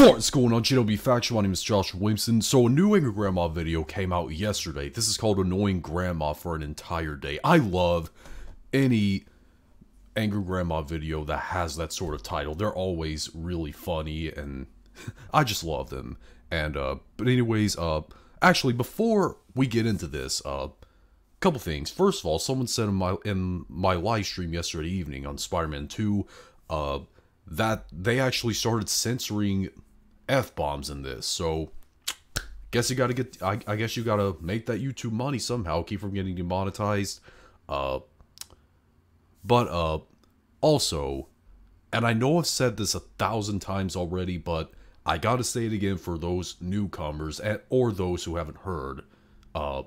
What's going on, JW Faction? My name is Josh Williamson. So, a new Angry Grandma video came out yesterday. This is called Annoying Grandma for an Entire Day. I love any Angry Grandma video that has that sort of title. They're always really funny, and I just love them. And, uh, but anyways, uh, actually, before we get into this, uh, couple things. First of all, someone said in my in my live stream yesterday evening on Spider-Man 2, uh, that they actually started censoring f bombs in this. So, guess you got to get. I, I, guess you got to make that YouTube money somehow. Keep from getting demonetized. Uh, but uh, also, and I know I've said this a thousand times already, but I got to say it again for those newcomers and or those who haven't heard. Uh,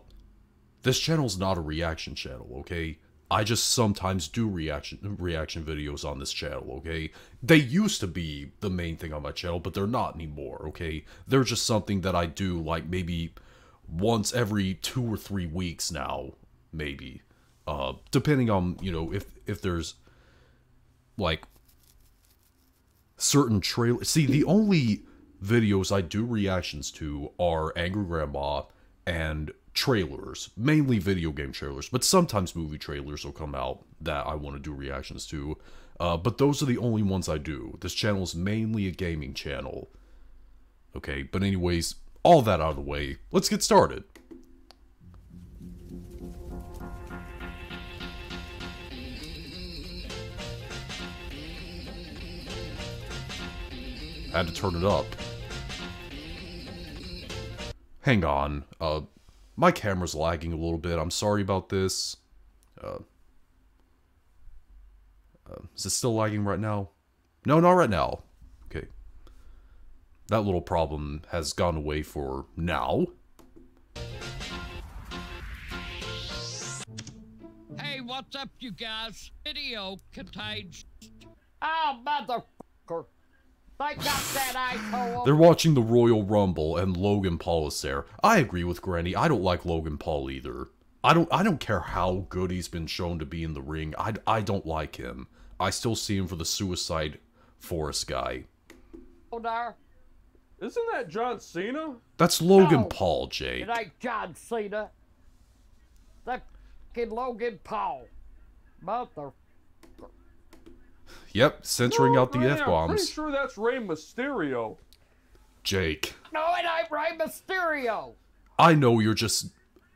this channel's not a reaction channel, okay? I just sometimes do reaction reaction videos on this channel, okay? They used to be the main thing on my channel, but they're not anymore, okay? They're just something that I do like maybe once every two or three weeks now, maybe. Uh, depending on, you know, if if there's like certain trailers. See, the only videos I do reactions to are Angry Grandma and trailers, mainly video game trailers, but sometimes movie trailers will come out that I want to do reactions to. Uh, but those are the only ones I do. This channel is mainly a gaming channel. Okay, but anyways, all that out of the way, let's get started. Had to turn it up. Hang on, uh, my camera's lagging a little bit. I'm sorry about this. Uh, uh, is it still lagging right now? No, not right now. Okay. That little problem has gone away for now. Hey, what's up, you guys? Video contains... Oh, motherfucker. They got that asshole. They're watching the Royal Rumble and Logan Paul is there. I agree with Granny. I don't like Logan Paul either. I don't I don't care how good he's been shown to be in the ring. I, I don't like him. I still see him for the Suicide Forest guy. there. Isn't that John Cena? That's Logan No. Paul, Jake. It ain't John Cena. That kid Logan Paul. Mother. Yep, censoring out the Right, F I'm pretty sure that's Rey Mysterio. Jake, No, it ain't Rey Mysterio. I know you're just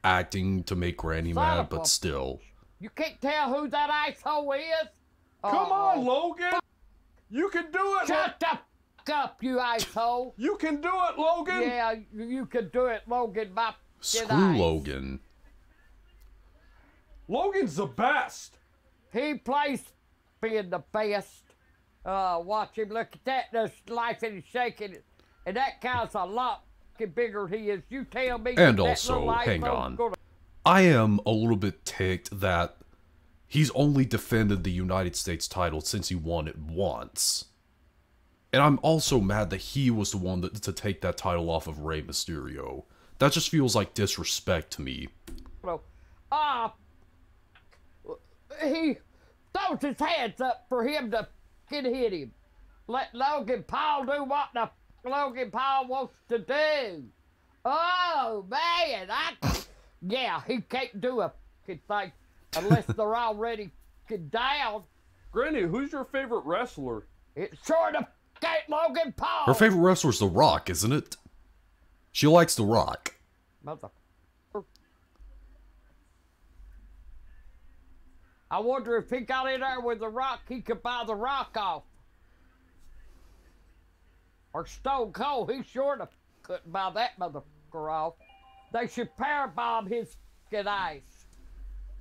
acting to make Granny Son mad, of a- but still. You can't tell who that asshole is? Come Oh, on, Logan. You can do it. Shut the fuck up, you asshole. You can do it, Logan. Yeah, you, you can do it, Logan. My Screw. Logan. Logan's the best. He plays being the best. Uh, watch him. Look at that. There's life and shaking it. And that guy's a lot bigger than he is. You tell me. And also, hang on. Gonna... I am a little bit ticked that he's only defended the United States title since he won it once. And I'm also mad that he was the one that, to take that title off of Rey Mysterio. That just feels like disrespect to me. Ah, he throws his hands up for him to get hit him. Let Logan Paul do what the Logan Paul wants to do. Oh man, I yeah, he can't do a fucking thing unless they're already fucking down. Granny, who's your favorite wrestler? It's sort of ain't Logan Paul. Her favorite wrestler's The Rock, isn't it? She likes The Rock. Mother. I wonder if he got in there with the rock, he could buy the rock off. Or Stone Cold, he sure to couldn't buy that motherfucker off. They should power bomb his fucking ass.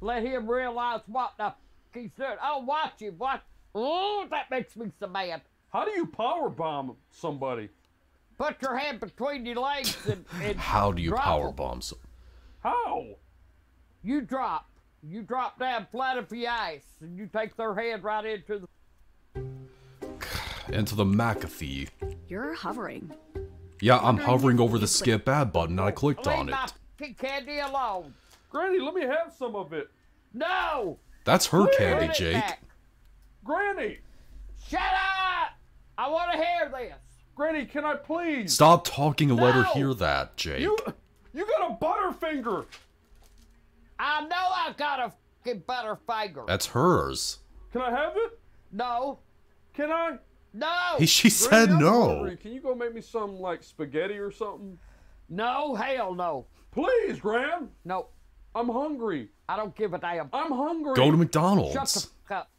Let him realize what the fuck he's doing. Oh, watch him, watch. Oh, that makes me so mad. How do you power bomb somebody? Put your hand between your legs and, and How do you power bomb some? How? You drop. You drop down flat of the ice, and you take their head right into the. Into the McAfee. You're hovering. Yeah, I'm hovering over the skip ad button and I clicked Leave on it. my candy alone. Granny, let me have some of it. No. That's her Put candy, Jake. back. Granny, Shut up. I want to hear this. Granny, can I please? Stop talking and let her hear that, Jake. You, you got a butterfinger. I know I got a fucking butterfinger. That's hers. Can I have it? No, Can I? no, He, she said Granny, I'm no. hungry. Can you go make me some like spaghetti or something? no, hell no, Please, Gran. no. I'm hungry. I don't give a damn. I'm hungry. Go to McDonald's. Shut the McDonald's. fuck up.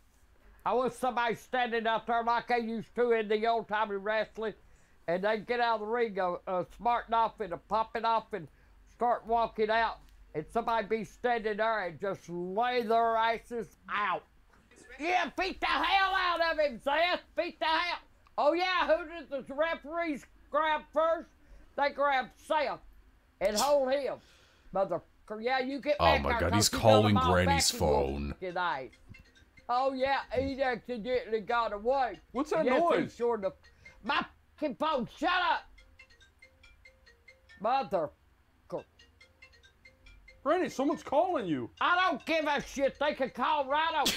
I want somebody standing out there like they used to in the old timey wrestling, and they get out of the ring, uh, uh, smarting off and uh, popping off and start walking out, and somebody be standing there and just lay their asses out. Yeah, beat the hell out of him, Seth. Beat the hell. Oh yeah, who did the referees grab first? They grabbed Seth and hold him, motherfucker. Yeah, you get Oh back my there, God, 'cause he's you got calling Granny's back and whoop phone. your ass. Eh? Oh yeah, he accidentally got away. What's that yes, noise? He sort of. My fucking phone. Shut up, mother. Granny, someone's calling you. I don't give a shit. They can call right on.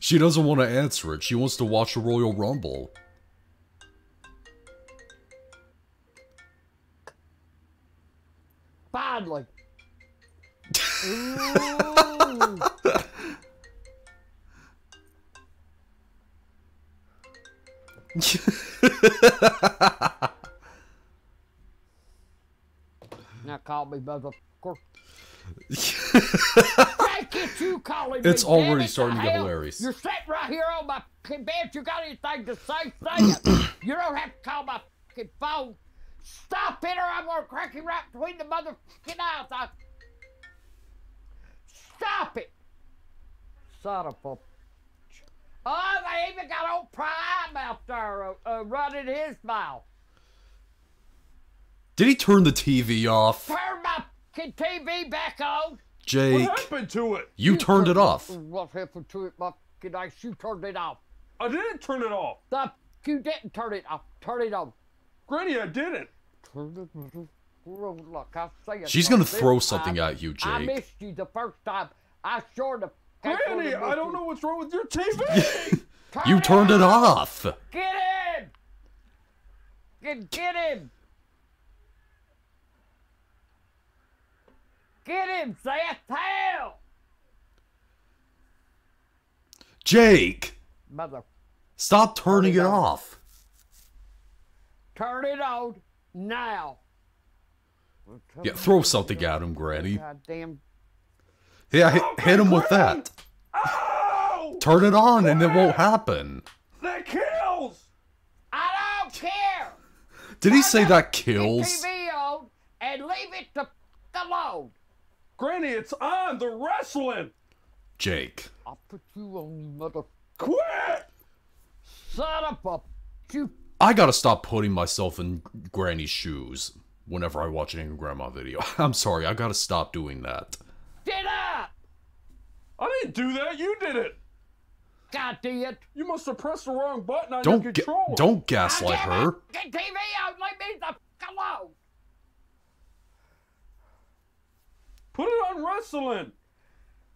She doesn't want to answer it. She wants to watch the Royal Rumble. Finally. Ooh. now call me motherfucker. You, calling. It's damn already it, starting to get hilarious. You're sitting right here on my bed. You got anything to say? Say it. you don't have to call my fucking phone. Stop it, or I'm gonna crack you right between the motherfucking eyes. I... Stop it, son of a. Oh, they even got old Prime out there uh, uh, running his mouth. Did he turn the TV off? Turn my fucking TV back on. What happened to it? you turned it off. What happened to it, my fucking ass? You turned it off. I didn't turn it off. The you didn't turn it off. Turn it on. Granny, I didn't. Turn it on. Look, I say it. She's gonna throw something time. at you, Jake. I missed you the first time. I sure the. Granny, I don't know what's wrong with your TV. Turn You turned it on. off. Get him! Get, get him! Get him, Seth! Hell! Jake, Mother, stop turning it Turn it on. off. turn it on now. Yeah, throw something at him, Granny. God damn. Yeah, hit, hit him with that. Ow! Oh! Turn it on and it won't happen. That kills. I don't care! Did he say that kills? TV on and leave it to alone. Granny, it's on. The wrestling. Jake. I'll put you on, you mother Quit. Shut up, a. You I gotta stop putting myself in Granny's shoes whenever I watch an Angry Grandma video. I'm sorry, I gotta stop doing that. get up! I didn't do that. You did it. God damn it! You must have pressed the wrong button on Don't your controller. don't gaslight her. Get TV out. leave me the f- alone. Put it on wrestling.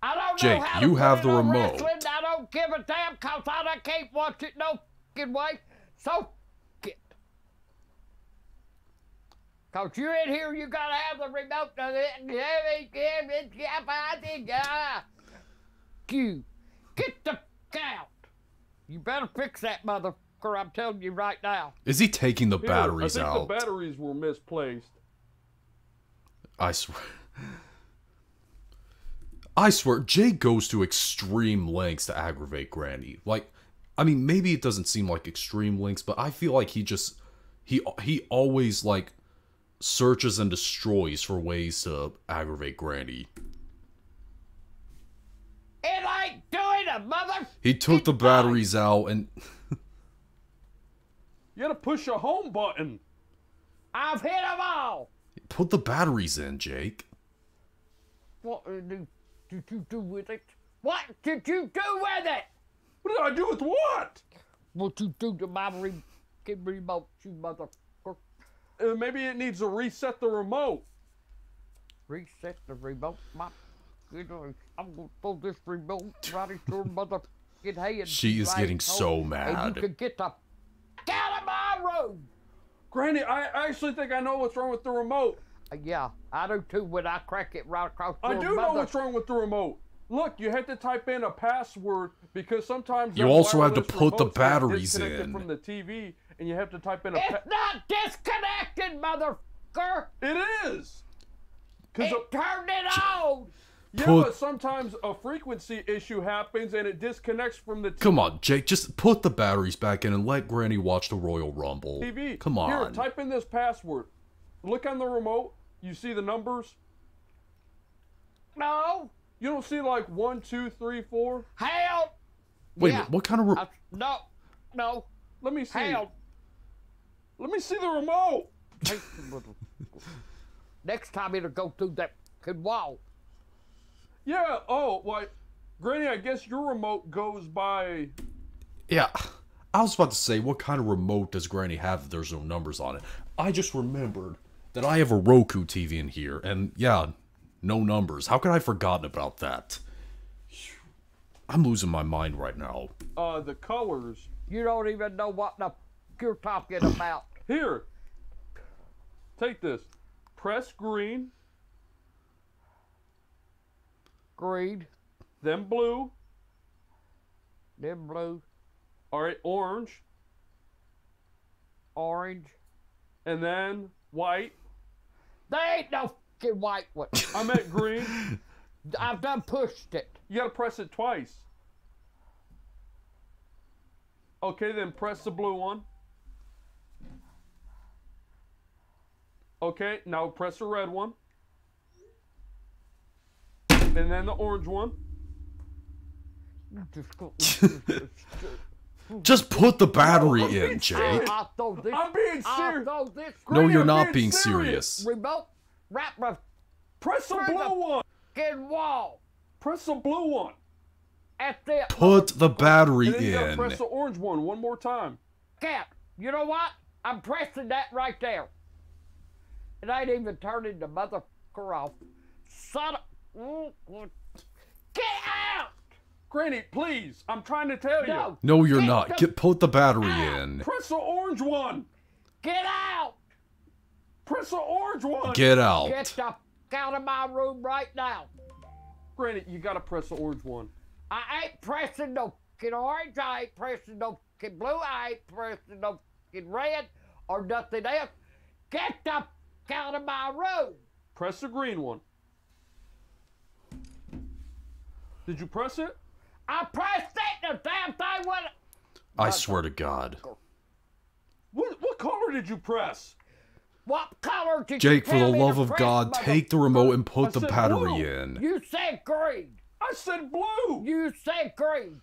I don't Jake, know how to you put have the on remote. Wrestling. I don't give a damn cause I don't- can't watch it no fucking way. So f- it. Cause you're in here, you gotta have the remote to it and have it, have it, yeah, I think, yeah. You get the f- out. You better fix that motherfucker. I'm telling you right now. Is he taking the Here, batteries I think out? the batteries were misplaced. I swear. I swear, Jay goes to extreme lengths to aggravate Granny. Like, I mean, maybe it doesn't seem like extreme lengths, but I feel like he just he he always like searches and destroys for ways to aggravate Granny. It ain't doing a mother. He took the batteries out and You gotta push a home button. I've hit them all. put the batteries in, Jake. What uh, you, did you do with it? What did you do with it? What did I do with what? What you do to my re- remote, you motherfucker? Uh, maybe it needs to reset the remote. Reset the remote, my. You know, I'm gonna throw this remote right into your motherfucking head. She is right getting home, so And mad. you can get the f- out of my room. Granny, I actually think I know what's wrong with the remote. Uh, Yeah, I do too when I crack it right across the room. I your do know what's wrong with the remote. Look, you have to type in a password because sometimes You also have to put the batteries in. from the TV, and you have to type in a. It's Pa- not disconnected, motherfucker. it is. Cause It turned it on. yeah, Put- but sometimes a frequency issue happens and it disconnects from the TV. Come on, Jake, just put the batteries back in and let Granny watch the Royal Rumble. TV. Come on. Here, on. type in this password. Look on the remote. You see the numbers. No. You don't see like one, two, three, four. Help. Wait, yeah. what kind of... Re- I, no. No. Let me see. Help. Let me see the remote. Take the little- Next time it'll go through that fucking wall. Yeah. Oh, why, Granny? I guess your remote goes by. Yeah, I was about to say, what kind of remote does Granny have if there's no numbers on it? I just remembered that I have a Roku TV in here, and yeah, no numbers. How could I have forgotten about that? I'm losing my mind right now. Uh, the colors. You don't even know what the f- you're talking about. Here. Take this. Press green, Green, then blue. then blue, All right, orange, orange. and then white. There ain't no fucking white one. I meant green. I've done pushed it. You gotta press it twice. Okay, then press the blue one. Okay, now press the red one. And then the orange one. Just go- Just put the battery I'm being in, Jake. serious. I'll throw this. I'm being I'll serious. throw this No, Granny, you're I'm not being being serious. serious. remote wrap my Press the Where the- blue one. fucking wall. Press the blue one. That's it. Put the battery And then you gotta in. press the orange one one more time. Cat, you know what? I'm pressing that right there. It ain't even turning the motherfucker off. Son of. Get out! Granny, please. I'm trying to tell you. No. No, you're Get not. the- Get put the battery in. Press the orange one. Get out! Press the orange one. Get out. Get the f- out of my room right now. Granny, you gotta press the orange one. I ain't pressing no fucking orange. I ain't pressing no fucking blue. I ain't pressing no fucking red or nothing else. Get the f- out of my room. Press the green one. Did you press it? I pressed it. The damn thing went. I swear to God. What what color did you press? What color did you? Jake, you for the love of press, God, mother- take the remote and I put the battery blue. in. You said green. I said blue. You said green.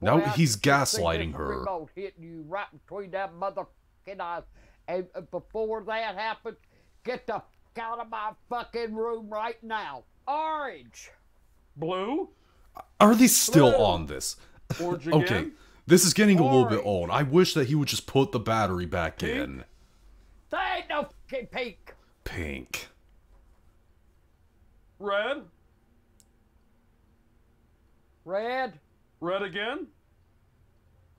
Now Boy, he's can just see gaslighting this her. Remote hitting you right between that motherfucking eyes. And uh, before that happens, get the f- out of my fucking room right now. Orange. Blue. Are they still Blue. on this? Orange again. Okay, this is getting a little bit old. I wish that he would just put the battery back Pink? in. There ain't no fucking pink. Pink. Red. Red. Red again.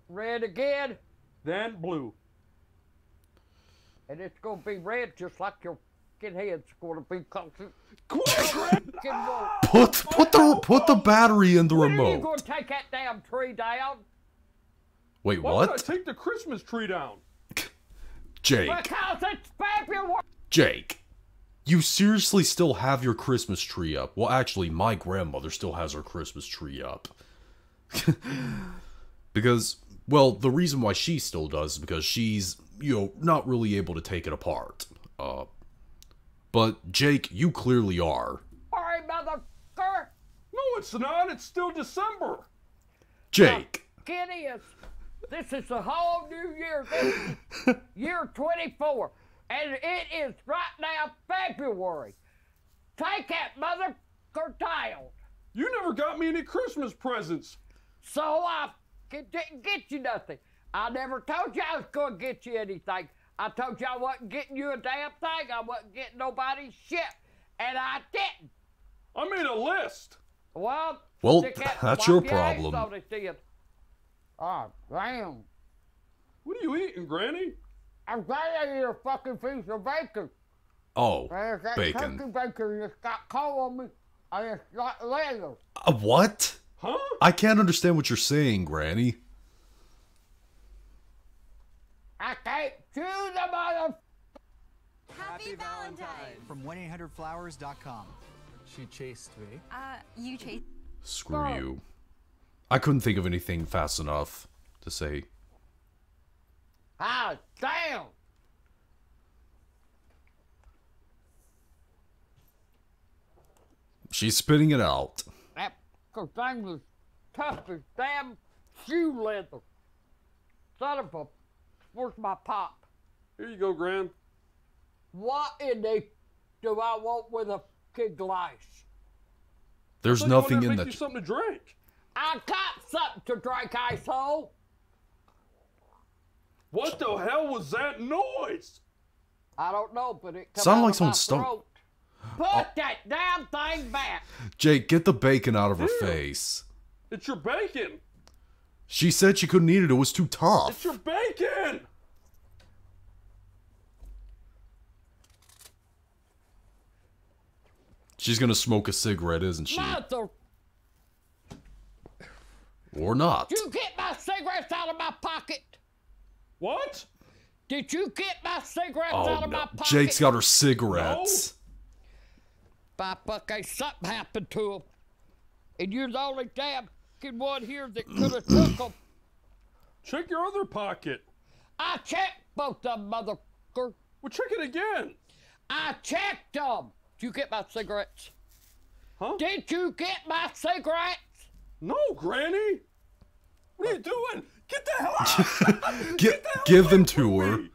Red again. Then blue. And it's gonna be red just like your fucking head's gonna be constant. Quick, Red. Fucking roll. Put put the put the battery in the When are you remote. gonna take that damn tree down? Wait, Why would I what? take the Christmas tree down? Jake, Because it's February. Jake, you seriously still have your Christmas tree up? Well, actually, my grandmother still has her Christmas tree up. because, well, the reason why she still does is because she's, you know, not really able to take it apart. Uh, but Jake, you clearly are. Sorry, motherfucker. No, it's not. It's still December. Jake, It is. This is the whole new year. This is year 24. And it is right now February. Take that motherfucker down. You never got me any Christmas presents. So I didn't get you nothing. I never told you I was going to get you anything. I told you I wasn't getting you a damn thing. I wasn't getting nobody's shit. And I didn't. I made a list. Well, Well, that's your your problem. on it then. Oh, damn. What are you eating, Granny? I'm glad I eat a fucking piece of bacon. Oh, There's that bacon. turkey bacon just got cold on me. I just got later. Uh, what? Huh? I can't understand what you're saying, Granny. I can't chew the mother. Happy Valentine. From 1-800-Flowers.com. She chased me. Uh, you chased. Screw Oh. you. I couldn't think of anything fast enough to say. Ah, damn. She's spitting it out. That fucking thing was tough as damn shoe leather. Son of a, where's my pop? Here you go, Gran. What in the do I want with a kid glass? There's Thought nothing to in make you the. something to drink. I got something to drink, asshole. What the hell was that noise? I don't know, but it come Sounded like of someone my stunk- throat. Put oh. that damn thing back. Jake, get the bacon out of her face. It's your bacon. She said she couldn't eat it. It was too tough. It's your bacon. She's gonna smoke a cigarette, isn't she? Mother, Or not. you get my cigarettes out of my pocket. What? Did you get my cigarettes Oh out of my no. pocket? Jake's got her cigarettes. No. By fucking something happened to him. And you're the only damn fucking one here that could have took them. Check your other pocket. I checked both of them, motherfucker. Well, check it again. I checked them. Did you get my cigarettes? Huh? Did you get my cigarettes? No, Granny. What are you doing? Get the hell out! Gi- the hell give away them from to her. me.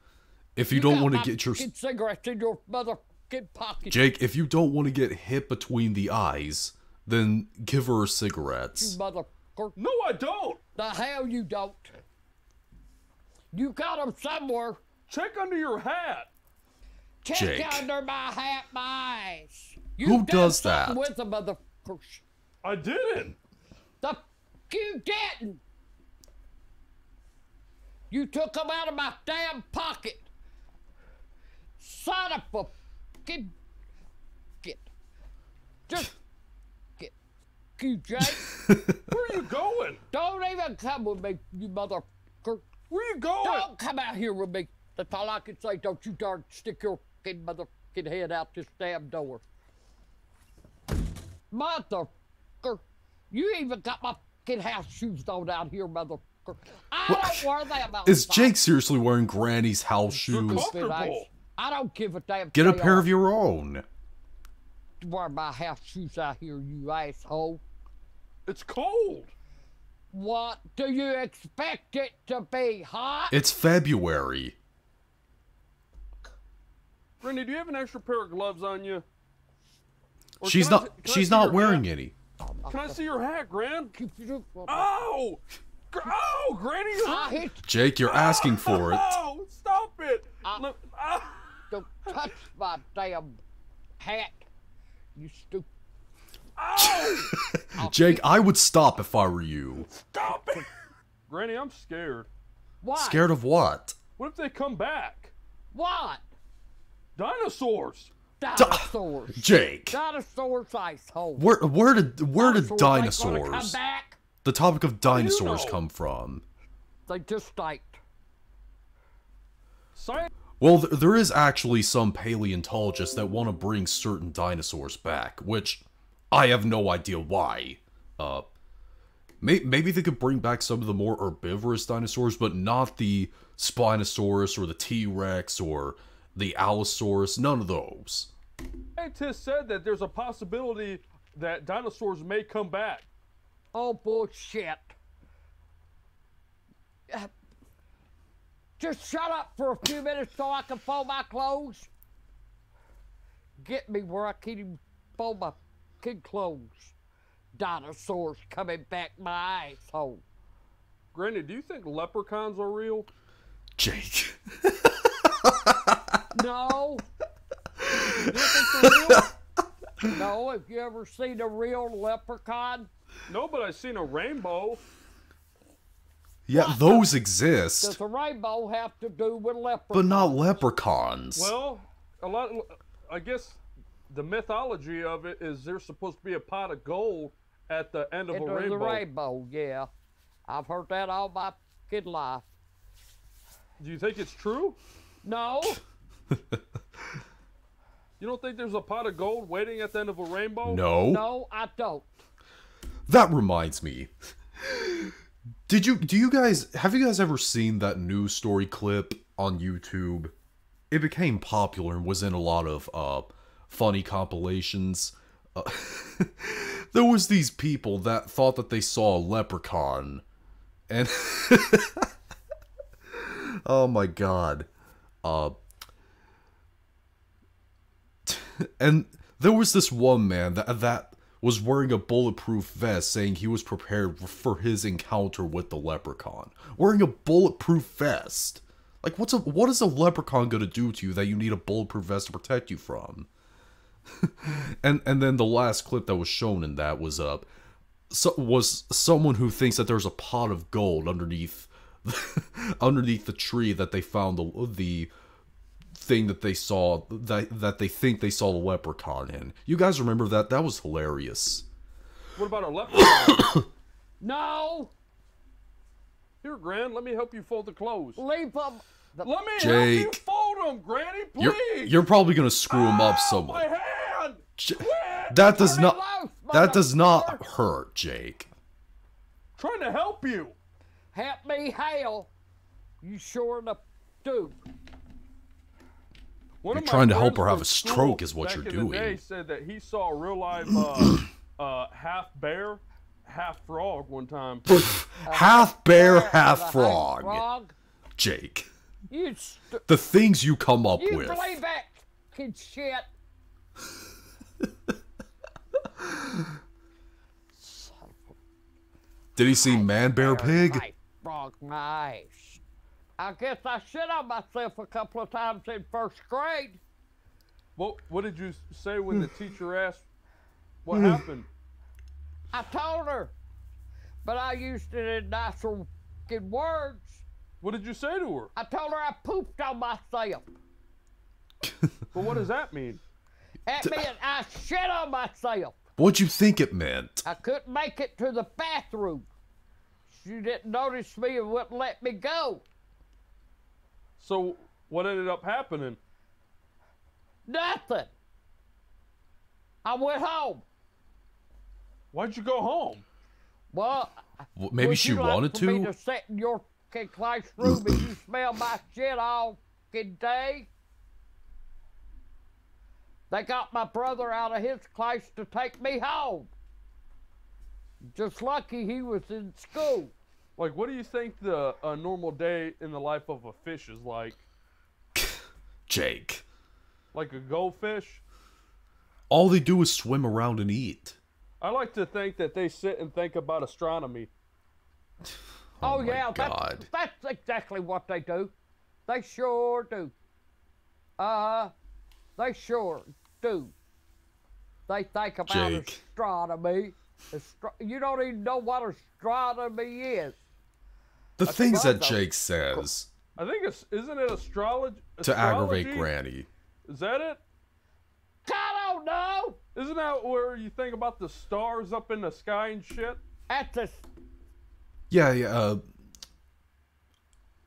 If you don't want to get your cigarettes in your motherfucking pocket. Jake, if you don't want to get hit between the eyes, then give her you cigarettes. motherfucker. No, I don't. The hell you don't. You got them somewhere. Check under your hat. Check Jake. under my hat, my eyes. You Who does that? With the motherfuckers. I didn't. The f- you didn't. You took them out of my damn pocket. Son of a fucking get. Just get. You Jake. Where are you going? Don't even come with me, you motherfucker. Where are you going? Don't come out here with me. That's all I can say. Don't you dare stick your fucking motherfucking head out this damn door. Motherfucker. You even got my fucking house shoes on out here, motherfucker. I don't wear them outside. Is Jake seriously wearing Granny's house shoes? cool. Comfortable? I don't give a damn. Get a pair are. of your own. Wear my house shoes out here, you asshole. It's cold. What do you expect it to be? Hot? It's February. Granny, do you have an extra pair of gloves on you? Or She's not. I She's not wearing hat? any. Can I see your hat, Gran? Oh, you- Ow! Gr- Ow, Granny! you I hurt- hit Jake, you're asking for it. Oh, Stop it! Look- ah. Don't touch my damn hat. You stupid. Ow! Jake, I would stop if I were you. Stop it! Granny, I'm scared. What? Scared of what? What if they come back? What? Dinosaurs! Dinosaurs. Jake, Dinosaurs, asshole. where where did where did Dinosaurs ain't gonna dinosaurs? Come back. The topic of dinosaurs know? come from? They just ain't. Science. Well, th- there is actually some paleontologists that want to bring certain dinosaurs back, which I have no idea why. Uh, may- maybe they could bring back some of the more herbivorous dinosaurs, but not the Spinosaurus or the T Rex or the Allosaurus. None of those. Scientists said that there's a possibility that dinosaurs may come back. Oh, bullshit. Uh, Just shut up for a few minutes so I can fold my clothes. Get me where I can't even fold my kid clothes. Dinosaurs coming back my asshole. Granny, do you think leprechauns are real? Jake. No. You think they're real? No, have you ever seen a real leprechaun? No, but I've seen a rainbow. Yeah, those Does exist, a rainbow have to do with leprechauns? but not leprechauns. Well, a lot. I guess the mythology of it is there's supposed to be a pot of gold at the end of Into a rainbow. the rainbow, yeah. I've heard that all my kid life. Do you think it's true? No, You don't think there's a pot of gold waiting at the end of a rainbow? no. no, I don't. That reminds me. Did you do you guys have you guys ever seen that news story clip on YouTube? It became popular and was in a lot of uh funny compilations. Uh, there was these people that thought that they saw a leprechaun and Oh my god. Uh and there was this one man that that was wearing a bulletproof vest saying he was prepared for his encounter with the leprechaun. Wearing a bulletproof vest. Like what's a what is a leprechaun going to do to you that you need a bulletproof vest to protect you from? And and then the last clip that was shown in that was uh so, was someone who thinks that there's a pot of gold underneath underneath the tree that they found the the thing that they saw that that they think they saw the leprechaun in. You guys remember that? That was hilarious. What about a leprechaun? No, Here, Gran, let me help you fold the clothes. leave them. The, Let me help you fold them, Granny, please. You're you're probably gonna screw him up Ow, somewhat. My hand. J- That does not loose, that does not hurt, Jake. Trying to help you. help me, hell. You sure enough do. One You're trying to help her have a stroke is what you're doing. the day said that he saw a real life uh, uh, half bear, half frog one time. half bear, half frog. frog. Jake. You, st- The things you come up you with. believe that kid shit? Did he see Man Bear Pig? Right, frog, nice. I guess I shit on myself a couple of times in first grade. what What did you say when Hmm. the teacher asked what happened? I told her, but I used it in nicer fucking words. What did you say to her? I told her I pooped on myself. But what does that mean? That meant I shit on myself. What'd you think it meant? I couldn't make it to the bathroom. She didn't notice me and wouldn't let me go. So what ended up happening? Nothing. I went home. Why'd you go home? Well, W- Maybe would she you like wanted for Me to. to sit in your fucking classroom and you smell my shit all fucking day. They got my brother out of his class to take me home. Just lucky he was in school. Like, what do you think the a normal day in the life of a fish is like? Jake. Like a goldfish? All they do is swim around and eat. I like to think that they sit and think about astronomy. Oh, my yeah, God. That's, that's exactly what they do. They sure do. Uh, they sure do. They think about Jake. astronomy. Astro- you don't even know what astronomy is. The things that know. Jake says I think it's isn't it astrology? to aggravate? Granny. Is that it? I don't know. Isn't that where you think about the stars up in the sky and shit? That's a, Yeah, yeah. Uh,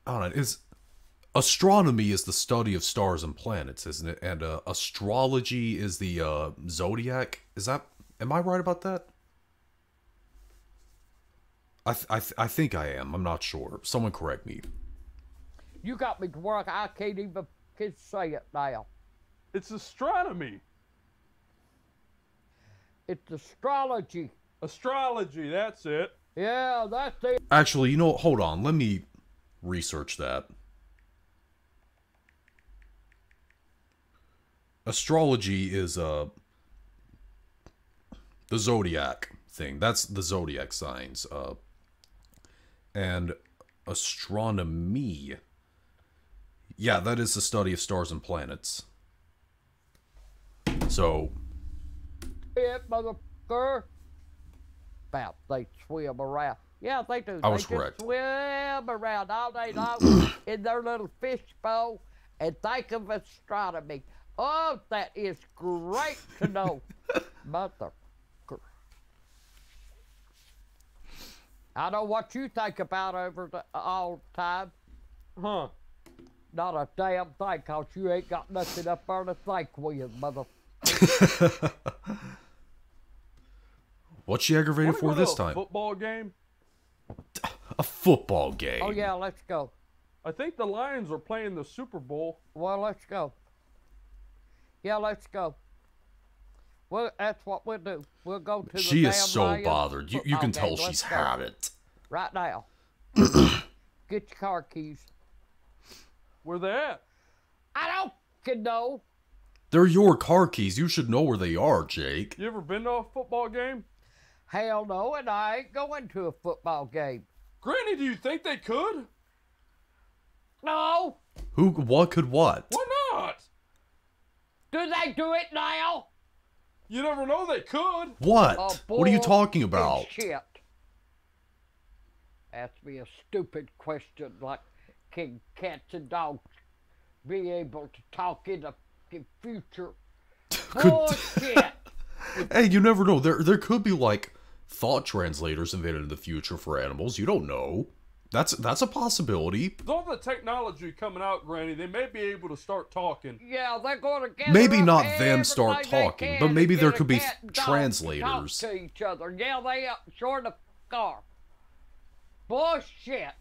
I don't know. Is astronomy is the study of stars and planets, isn't it? And uh, astrology is the uh, zodiac. Is that? Am I right about that? I th- I, th- I think I am. I'm not sure. Someone correct me. you got me to work. I can't even can say it now. It's astronomy. It's astrology. Astrology, that's it. Yeah, that's it. Actually, you know, hold on. Let me research that. Astrology is uh the zodiac thing. That's the zodiac signs. Uh and astronomy. Yeah, that is the study of stars and planets. So, it, motherfucker. About they swim around. Yeah, they do. I they was just correct. swim around all day long in their little fishbowl and think of astronomy. Oh, that is great to know. Mother. I know what you think about over the, all the time. Huh? Not a damn thing, cause you ain't got nothing up there to think with, mother. What's she aggravated for go to this a time? Football game. A football game. Oh yeah, let's go. I think the Lions are playing the Super Bowl. Well, let's go. Yeah, let's go. Well, that's what we'll do. We'll go to the She is so Lions bothered. You, you oh, can football tell she's had it. right now. Get your car keys. Where they at? I don't can know. They're your car keys. You should know where they are, Jake. You ever been to a football game? Hell no, and I ain't going to a football game. Granny, do you think they could? No. Who? What could what? Why not? Do they do it now? You never know. They could. What? Oh, what are you talking about? Shit. Ask me a stupid question like, can cats and dogs be able to talk in the fucking future? Bullshit. Hey, you never know. There, there could be like thought translators invented in the future for animals. You don't know. That's that's a possibility. With all the technology coming out, Granny, they may be able to start talking. Yeah, they're going to get Maybe not them start talking, they but can maybe there get a could be cat and to translators. Talk to each other. Yeah, they uh, sure the car. Bullshit.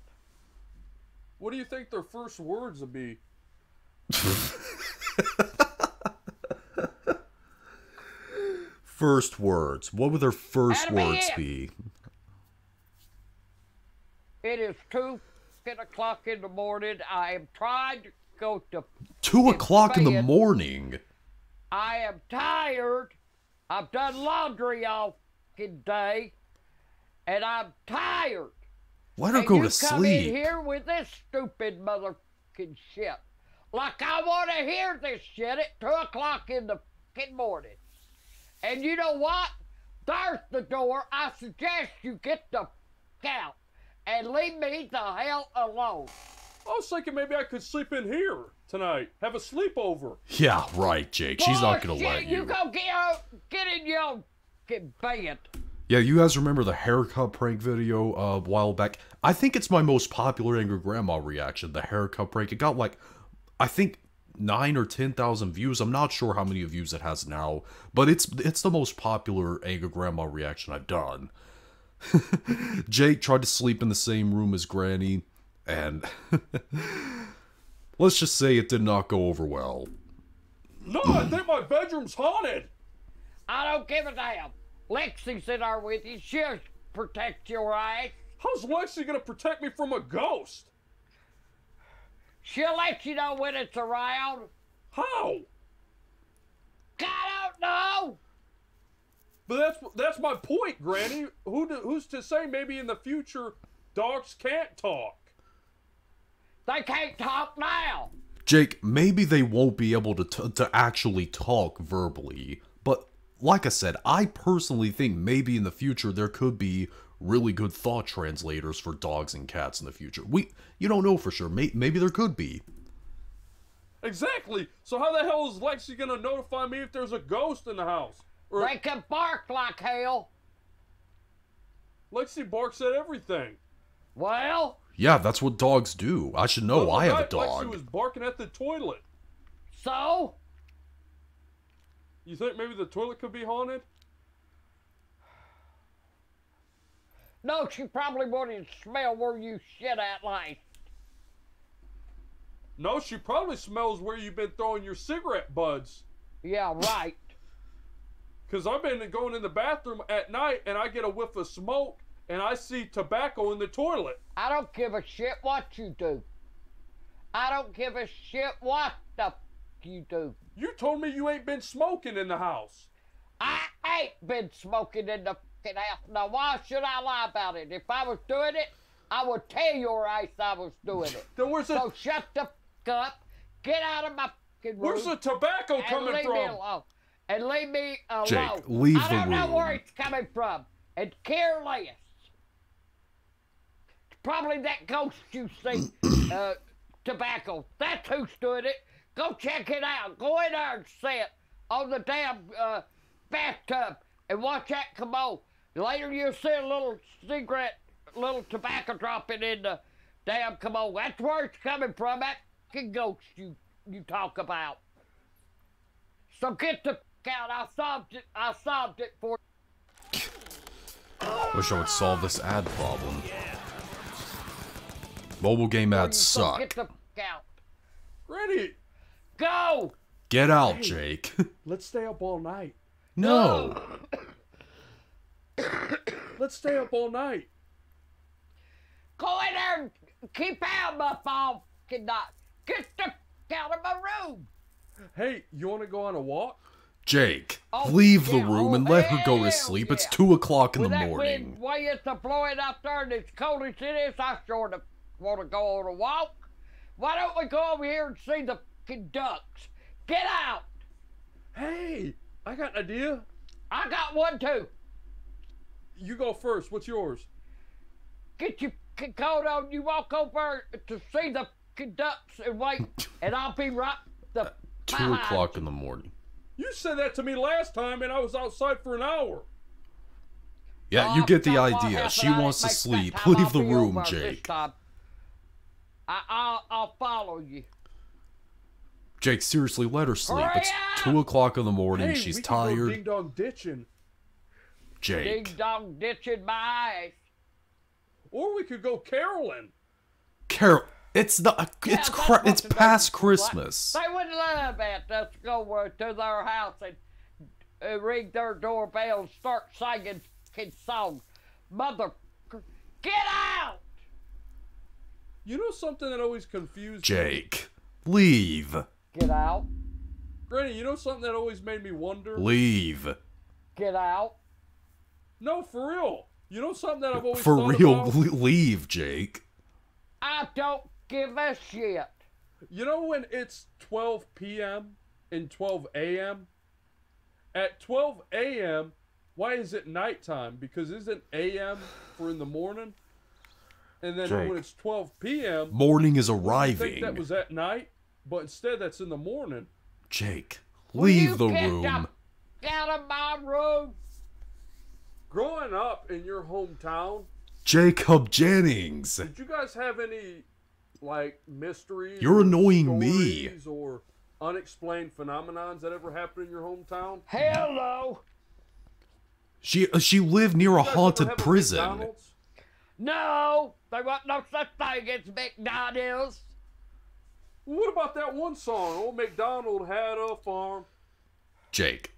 What do you think their first words would be? First words. What would their first That'll words it. be? It is two o'clock in the morning. I am trying to go to. Two o'clock in the morning. I am tired. I've done laundry all fucking day, and I'm tired. Let her and go you to come in here with this stupid motherfucking shit. Like I want to hear this shit at two o'clock in the fucking morning. And you know what? There's the door. I suggest you get the fuck out and leave me the hell alone. I was thinking maybe I could sleep in here tonight. Have a sleepover. Yeah, right, Jake. She's not gonna Bullshit, let you. You go get out, get in your fucking bed. Yeah, you guys remember the haircut prank video uh, a while back? I think it's my most popular Angry Grandma reaction, the haircut prank. It got like, I think nine or ten thousand views. I'm not sure how many views it has now, but it's it's the most popular Angry Grandma reaction I've done. Jake tried to sleep in the same room as Granny, and let's just say it did not go over well. No, I think my bedroom's haunted. I don't give a damn. Lexi's in there with you. She'll protect you, right? How's Lexi gonna protect me from a ghost? She'll let you know when it's around. How? I don't know. But that's that's my point, Granny. Who do, who's to say maybe in the future dogs can't talk? They can't talk now. Jake, maybe they won't be able to t- to actually talk verbally, but like I said, I personally think maybe in the future there could be really good thought translators for dogs and cats in the future. We you don't know for sure. May- maybe there could be. Exactly. So how the hell is Lexi gonna notify me if there's a ghost in the house? Or They can bark like hell. Lexi barks at everything. Well, Yeah, that's what dogs do. I should know. Oh, I other have a night, Lexi dog. was barking at the toilet. so You think maybe the toilet could be haunted? no, she probably wouldn't smell where you shit at last. No, she probably smells where you've been throwing your cigarette buds. Yeah, right. Cause I've been going in the bathroom at night and I get a whiff of smoke and I see tobacco in the toilet. I don't give a shit what you do. I don't give a shit what the f- you do. You told me you ain't been smoking in the house. I ain't been smoking in the fucking house. Now, why should I lie about it? If I was doing it, I would tell your ass I was doing it. Then where's the So shut the f- up, get out of my fucking room, where's the tobacco coming from? And leave me alone. Jake, leave I the don't know where it's coming from. And care less. probably that ghost you see, uh, tobacco. That's who stood it. Go check it out. Go in there and see it on the damn uh, bathtub and watch that come on. Later you'll see a little cigarette, little tobacco dropping in the damn come on. That's where it's coming from. That fucking ghost you you talk about. So get the f- out. I solved it. I solved it for Wish I would solve this ad problem. Mobile game ads suck. get the f- out. Ready. Go. Get out, Jake. let's stay up all night. no. Let's stay up all night. Go in there and keep out my fucking night. Get the f- out of my room. Hey, you want to go on a walk? Jake, Oh, leave the room oh, and let her go to hell sleep. It's 2 o'clock in With the that morning. wind way it's a blowing out there and it's cold as it is, I sure to want to go on a walk. Why don't we go over here and see the fucking ducks? Get out. Hey, I got an idea. I got one too. You go first. What's yours? Get your fucking coat on. You walk over to see the fucking ducks and wait, and I'll be right the 2 o'clock in the morning. You said that to me last time, and I was outside for an hour. Yeah, you get the I've got one idea. She wants to sleep. Leave the room, Jake. I, I'll, I'll follow you. Jake, seriously, let her sleep. Hurry It's up! 2 o'clock in the morning. Hey, She's we can go tired. ding dong ditching, Jake. Ding dong ditching my ass. or we could go caroling. Carol, it's not. It's Yeah, that's cra- what it's past Christmas. They would love that. Let's go uh, to their house and uh, ring their doorbell and start singing fucking songs. Mother, get out! You know something that always confused me? Jake, leave. Get out! Granny, you know something that always made me wonder? Leave. Get out! No, for real. You know something that I've always For thought real, about? leave, Jake. I don't give a shit. You know when it's 12 p.m. and 12 a.m.? At 12 a.m., why is it nighttime? Because isn't a.m. for in the morning? And then Jake. when it's 12 p.m., Morning is arriving. I think arriving. that was at night, but instead that's in the morning. Jake, Will you leave the get room. the out of my room. Growing up in your hometown, Jacob Jennings. did you guys have any like mysteries? You're annoying me. stories Or unexplained phenomenons that ever happened in your hometown? Hell no. She uh, she lived near a You guys ever haunted have a prison. McDonald's? No, there wasn't no such thing as McDonald's. What about that one song? Old MacDonald had a farm. Jake,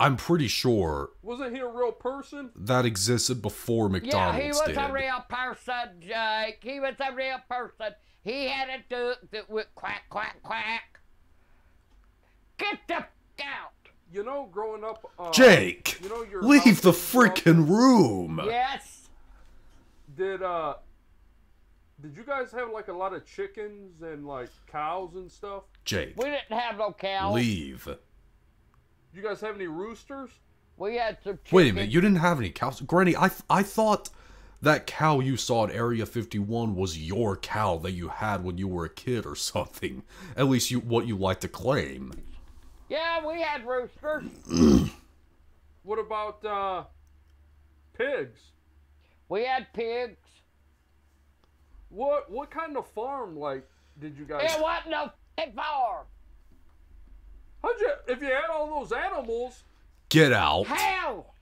I'm pretty sure Wasn't he a real person? that existed before McDonald's yeah, he was did. a real person, Jake. He was a real person. He had a duck that went quack, quack, quack. Get the f- out. You know, growing up. Uh, Jake, You know your leave the in freaking room. Yes. Did uh, did you guys have like a lot of chickens and like cows and stuff? Jake, We didn't have no cows. leave. You guys have any roosters? We had some chickens. Wait a minute, you didn't have any cows, Granny? I I thought that cow you saw at Area 51 was your cow that you had when you were a kid or something. At least you what you like to claim. Yeah, we had roosters. What about uh, pigs? We had pigs. What what kind of farm like did you guys? It wasn't no f***ing farm. How'd you if you had all those animals? Get out. Hell!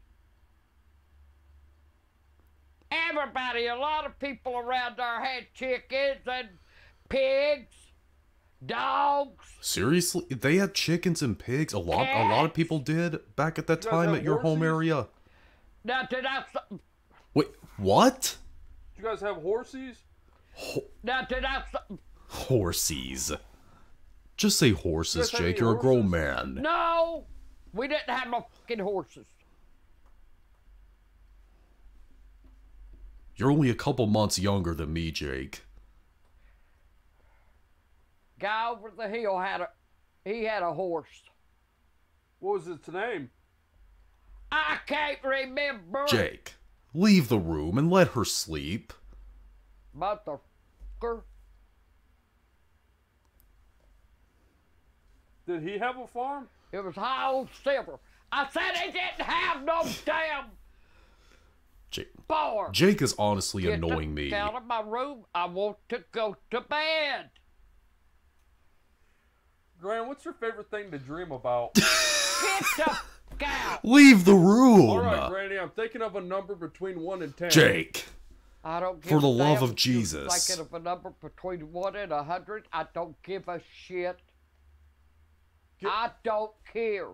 Everybody, a lot of people around there had chickens and pigs, dogs. Seriously, they had chickens and pigs. A lot, a lot of people did back at that You time at your home area. Now, did I, Wait, what? Did you guys have horses? now, did I, s- Horsies. Just say horses, guys have Jake. You're a grown man. no, we didn't have no fucking horses. You're only a couple months younger than me, Jake. Guy over the hill had a, he had a horse. What was its name? I can't remember. Jake, leave the room and let her sleep. motherfucker. Did he have a farm? It was high old silver. I said he didn't have no damn Jake, farm. Jake is honestly Get annoying the me. Out of my room. I want to go to bed. Grant, what's your favorite thing to dream about? Get the f- out. Leave the room! All right, Granny, I'm thinking of a number between one and ten. Jake! I don't give For the a love damn of if you Jesus. Thinking of a number between one and a hundred. I don't give a shit. Get- I don't care.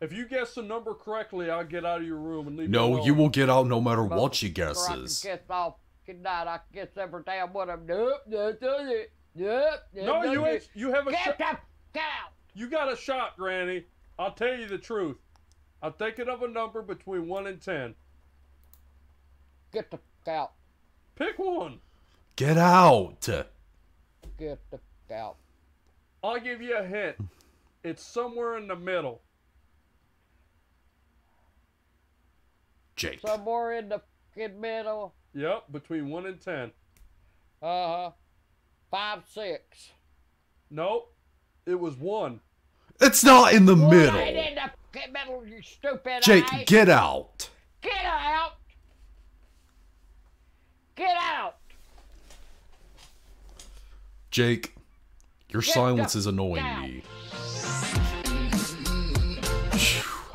If you guess the number correctly, I'll get out of your room and leave. No, alone. you will get out no matter what she Motherfucker, I can guess all fucking night. I can guess every damn one of them. Nope, nope, nope, nope, nope, No, you ain't. You have a Get shot. the f- out. You got a shot, Granny. I'll tell you the truth. I'm thinking of a number between one and ten. Get the f- out. Pick one. Get out! Get the f- out. I'll give you a hint. It's somewhere in the middle. Jake. Somewhere in the fucking middle. Yep, between one and ten. Uh huh. Five, six. Nope. It was one. It's not in the Well, middle! ain't in the fucking middle, you stupid Jake, ass. get out! Get out! Get out! Jake, your Get silence is annoying out. me.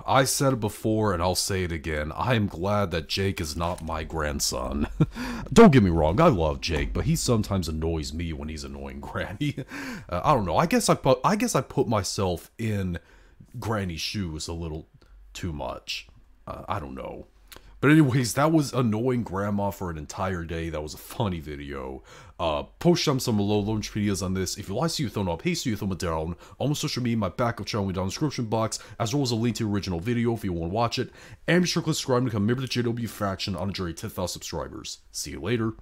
I said it before and I'll say it again. I am glad that Jake is not my grandson. don't get me wrong, I love Jake, but he sometimes annoys me when he's annoying Granny. Uh, I don't know. I guess I put I guess I put myself in Granny's shoes a little too much. Uh, I don't know. But anyways, that was annoying grandma for an entire day. That was a funny video. Uh, post some some low launch videos on this. If you like, see you thumb up, hey, see you thumb it down. On my social media, my backup channel down in the description box, as well as a link to the original video if you want to watch it. And be sure to subscribe to become a member of the JW faction on a journey to 10,000 subscribers. See you later.